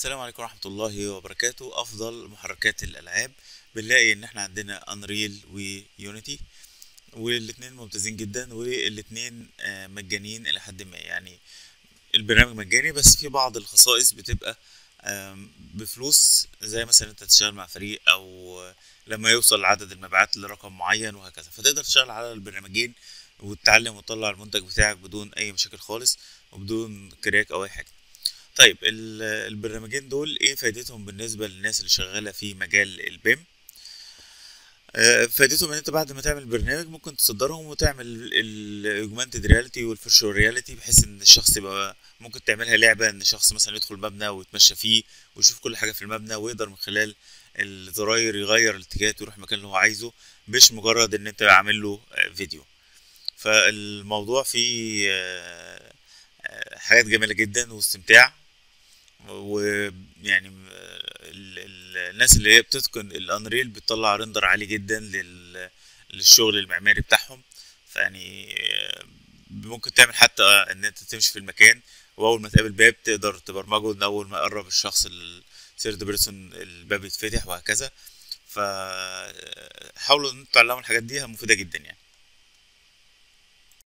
السلام عليكم ورحمة الله وبركاته. أفضل محركات الألعاب بنلاقي إن إحنا عندنا أنريل ويونيتي والاتنين ممتازين جدا والاتنين آه، مجانيين إلى حد ما. يعني البرنامج مجاني بس في بعض الخصائص بتبقى بفلوس. زي مثلا أنت تشتغل مع فريق أو لما يوصل عدد المبيعات لرقم معين وهكذا. فتقدر تشتغل على البرنامجين وتتعلم وتطلع المنتج بتاعك بدون أي مشاكل خالص وبدون كراك أو أي حاجة. طيب ال- البرنامجين دول إيه فايدتهم بالنسبة للناس اللي شغالة في مجال ال BIM؟ آه، فايدتهم إن أنت بعد ما تعمل برنامج ممكن تصدرهم وتعمل ال augmented reality وال virtual reality بحيث إن الشخص يبقى ممكن تعملها لعبة إن شخص مثلا يدخل مبنى ويتمشى فيه ويشوف كل حاجة في المبنى ويقدر من خلال الزراير يغير الاتجاهات ويروح المكان اللي هو عايزه مش مجرد إن أنت عامل له آه، فيديو. فالموضوع فيه آه، حاجات جميلة جدا واستمتاع. ويعني الناس اللي هي بتتقن ال Unreal بتطلع render عالي جدا لل- للشغل المعماري بتاعهم. فيعني ممكن تعمل حتى إن أنت تمشي في المكان وأول ما تقابل باب تقدر تبرمجه ان أول ما يقرب الشخص ال third person الباب يتفتح وهكذا. فحاولوا إن أنتوا تعلموا الحاجات دي مفيدة جدا يعني.